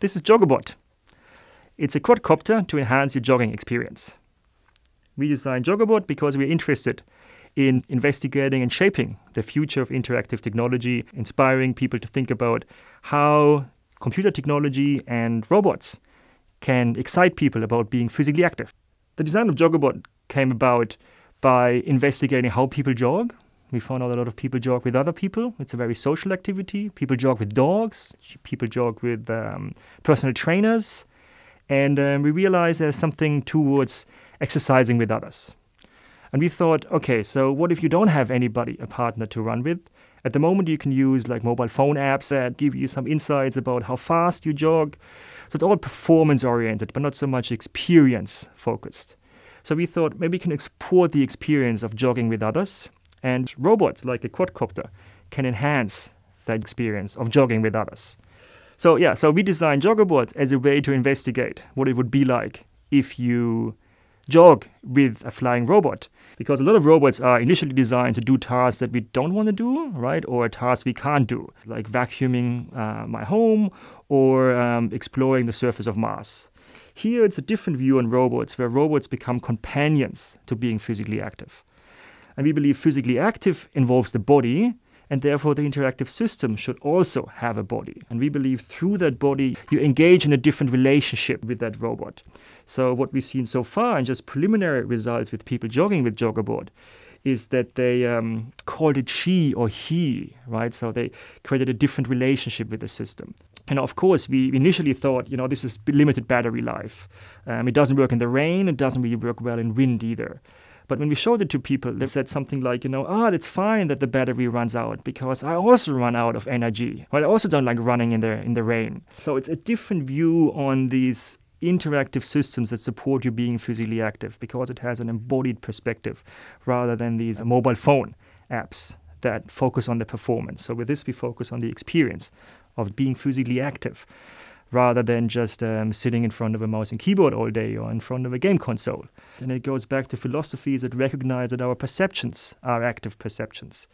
This is Joggobot. It's a quadcopter to enhance your jogging experience. We designed Joggobot because we're interested in investigating and shaping the future of interactive technology, inspiring people to think about how computer technology and robots can excite people about being physically active. The design of Joggobot came about by investigating how people jog. We found out a lot of people jog with other people. It's a very social activity. People jog with dogs. People jog with um, personal trainers. And um, we realized there's something towards exercising with others. And we thought, okay, so what if you don't have anybody, a partner to run with? At the moment, you can use like mobile phone apps that give you some insights about how fast you jog. So it's all performance oriented, but not so much experience focused. So we thought maybe we can export the experience of jogging with others, and robots like a quadcopter can enhance that experience of jogging with others. So yeah, so we designed Joggobot as a way to investigate what it would be like if you jog with a flying robot because a lot of robots are initially designed to do tasks that we don't want to do, right? Or tasks we can't do, like vacuuming uh, my home or um, exploring the surface of Mars. Here, it's a different view on robots where robots become companions to being physically active. And we believe physically active involves the body, and therefore the interactive system should also have a body. And we believe through that body, you engage in a different relationship with that robot. So, what we've seen so far, and just preliminary results with people jogging with Joggobot, is that they um, called it she or he, right? So they created a different relationship with the system. And of course, we initially thought, you know, this is limited battery life. Um, it doesn't work in the rain. It doesn't really work well in wind either. But when we showed it to people, they said something like, you know, ah, oh, it's fine that the battery runs out because I also run out of energy. But I also don't like running in the in the rain. So it's a different view on these interactive systems that support you being physically active because it has an embodied perspective rather than these mobile phone apps that focus on the performance. So with this, we focus on the experience of being physically active rather than just um, sitting in front of a mouse and keyboard all day or in front of a game console. And it goes back to philosophies that recognize that our perceptions are active perceptions.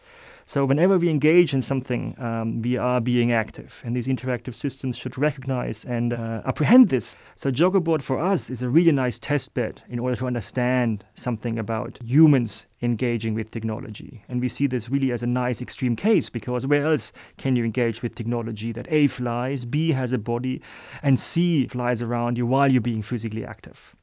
So whenever we engage in something, um, we are being active, and these interactive systems should recognize and uh, apprehend this. So Joggobot for us is a really nice test bed in order to understand something about humans engaging with technology. And we see this really as a nice extreme case because where else can you engage with technology that A flies, B has a body, and C flies around you while you're being physically active?